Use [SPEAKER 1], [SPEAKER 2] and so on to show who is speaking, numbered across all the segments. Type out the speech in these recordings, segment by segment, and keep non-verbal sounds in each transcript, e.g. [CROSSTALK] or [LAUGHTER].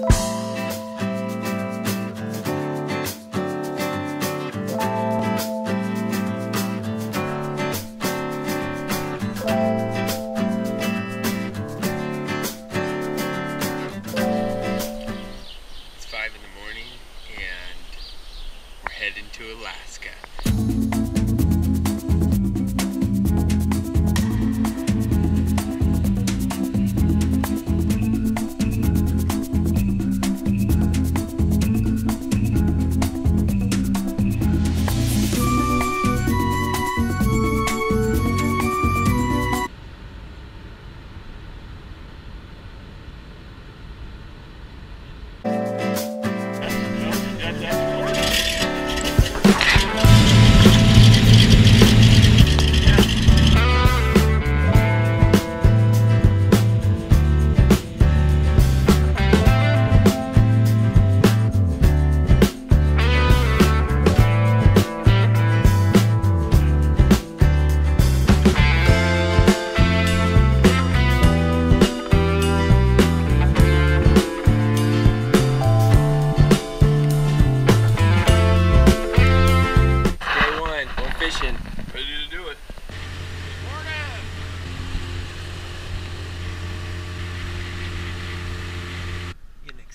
[SPEAKER 1] It's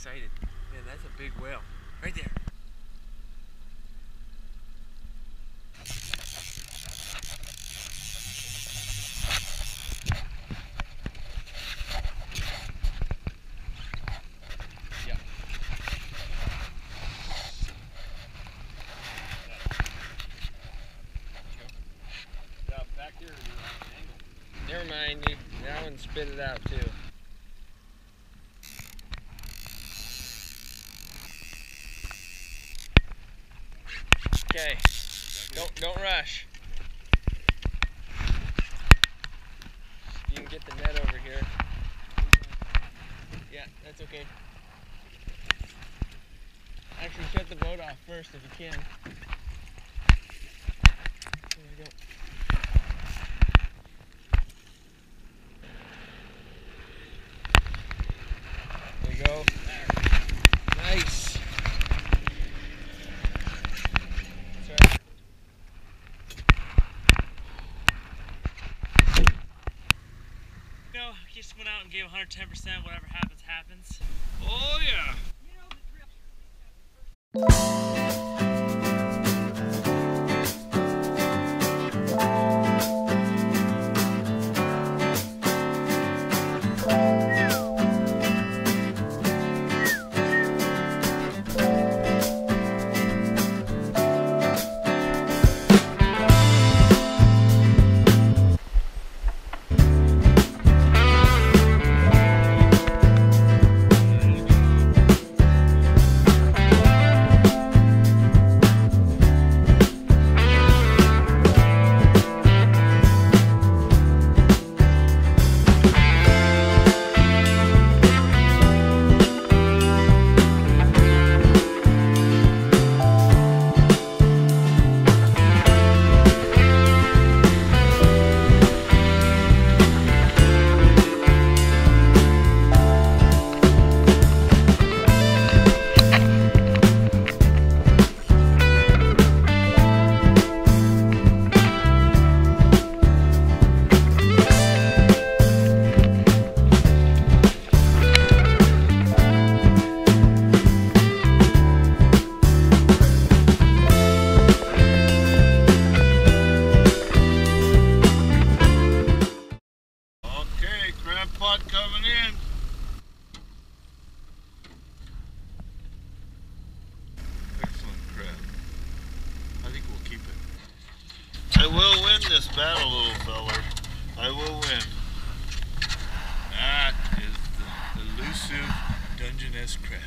[SPEAKER 1] excited. Man, that's a big whale. Right there. Never mind, you, that one spit it out too. Okay, don't don't rush. You can get the net over here. Yeah, that's okay. Actually, shut the boat off first if you can. There we go. There. Nice.
[SPEAKER 2] Know, just went out and gave 110%. Whatever happens.
[SPEAKER 3] Oh yeah. Battle, little feller. I will win. That is the elusive Dungeness crab.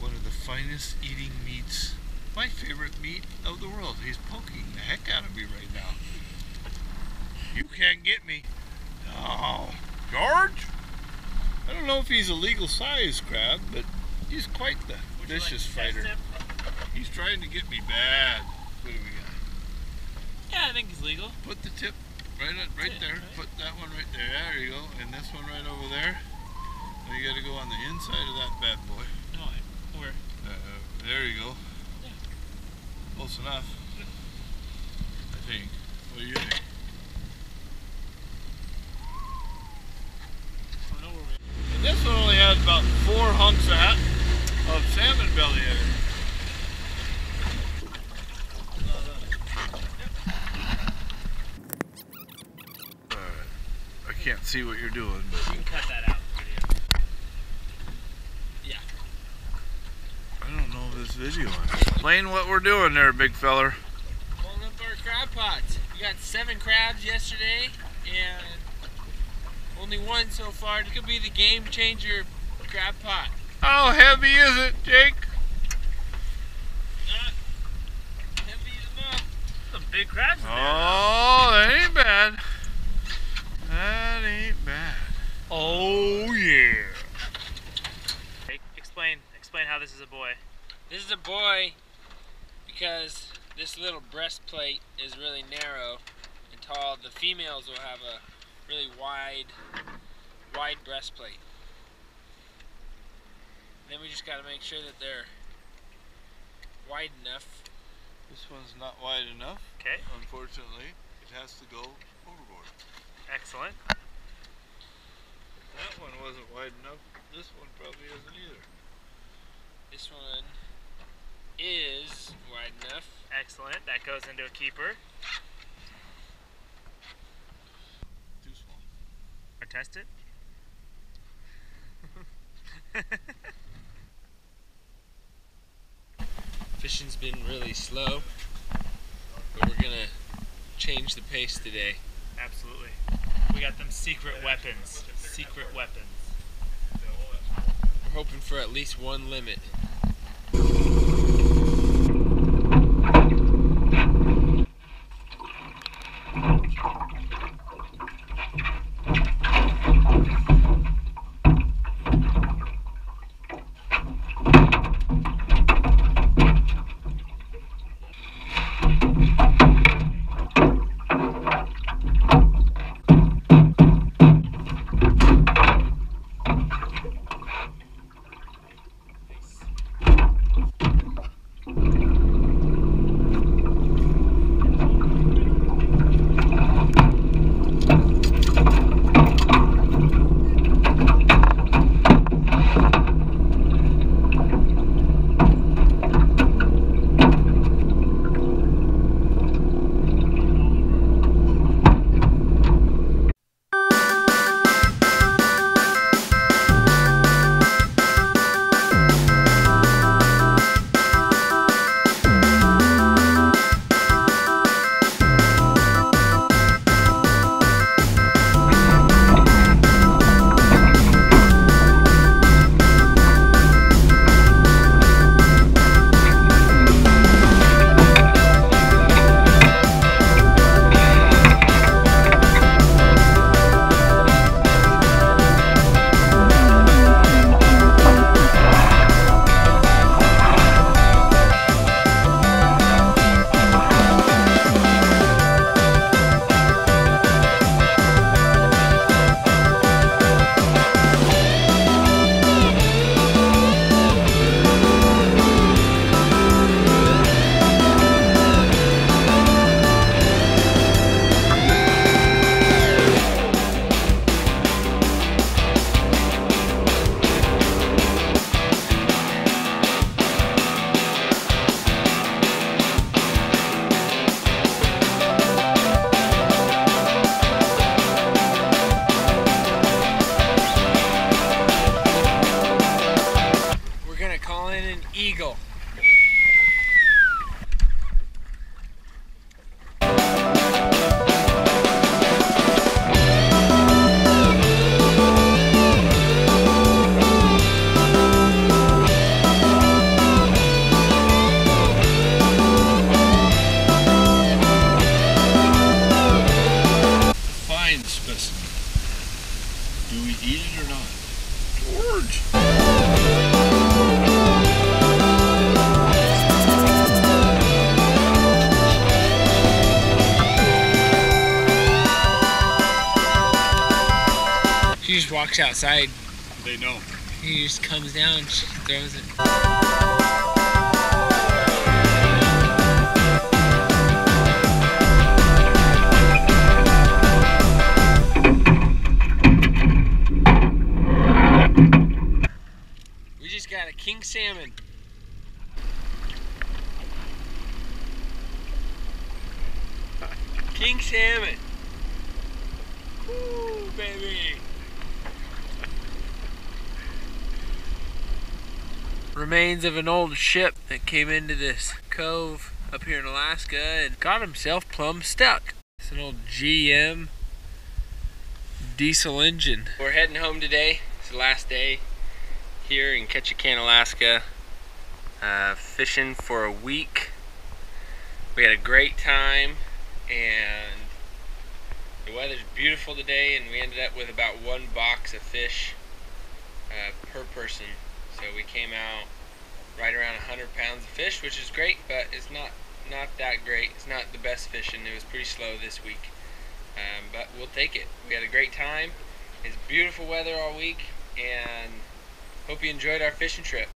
[SPEAKER 3] One of the finest eating meats. My favorite meat of the world. He's poking the heck out of me right now. You can't get me. Oh, George? I don't know if he's a legal size crab, but he's quite the
[SPEAKER 2] you like
[SPEAKER 3] vicious fighter. He's trying to get me bad. What do we got?
[SPEAKER 2] Yeah, I think it's legal.
[SPEAKER 3] Put the tip right up, right there.
[SPEAKER 2] Right?
[SPEAKER 3] Put that one right there. There you go. And this one right over there. Now you got to go on the inside of that bad boy. No, I, where? Uh, there you go. Yeah. Close enough. I think. Can't see what you're doing, but
[SPEAKER 2] You can cut that out. Video.
[SPEAKER 3] I don't know this video. Explain what we're doing there, big feller.
[SPEAKER 2] Pulling up our crab pots. We got seven crabs yesterday, and only one so far. It could be the game changer crab pot.
[SPEAKER 3] How heavy is it, Jake?
[SPEAKER 2] Not heavy enough. Some big crabs in there.
[SPEAKER 3] Oh, that ain't bad. That ain't bad.
[SPEAKER 2] Oh yeah. Explain explain how this is a boy.
[SPEAKER 1] This is a boy because this little breastplate is really narrow and tall. The females will have a really wide, wide breastplate. Then we just got to make sure that they're wide enough.
[SPEAKER 3] This one's not wide enough,
[SPEAKER 2] Okay.
[SPEAKER 3] unfortunately. It has to go overboard.
[SPEAKER 2] Excellent.
[SPEAKER 3] That one wasn't wide enough. This one probably isn't either.
[SPEAKER 1] This one is wide enough.
[SPEAKER 2] Excellent. That goes into a keeper.
[SPEAKER 3] Too small.
[SPEAKER 2] Or test it. [LAUGHS]
[SPEAKER 1] Fishing's been really slow, but we're gonna change the pace today.
[SPEAKER 2] Absolutely. We got them secret weapons. Secret weapons.
[SPEAKER 1] Hoping for at least one limit. Eagle. walks outside.
[SPEAKER 3] They know.
[SPEAKER 1] He just comes down and throws it. We just got a king salmon. king salmon. Woo, baby. Remains of an old ship that came into this cove up here in Alaska and got himself plumb stuck. It's an old GM diesel engine. We're heading home today. It's the last day here in Ketchikan, Alaska. Uh, fishing for a week. We had a great time and the weather's beautiful today and we ended up with about one box of fish uh, per person. So we came out right around 100 pounds of fish, which is great, but it's not not that great. It's not the best fishing. It was pretty slow this week, um, but we'll take it. We had a great time. It's beautiful weather all week, and hope you enjoyed our fishing trip.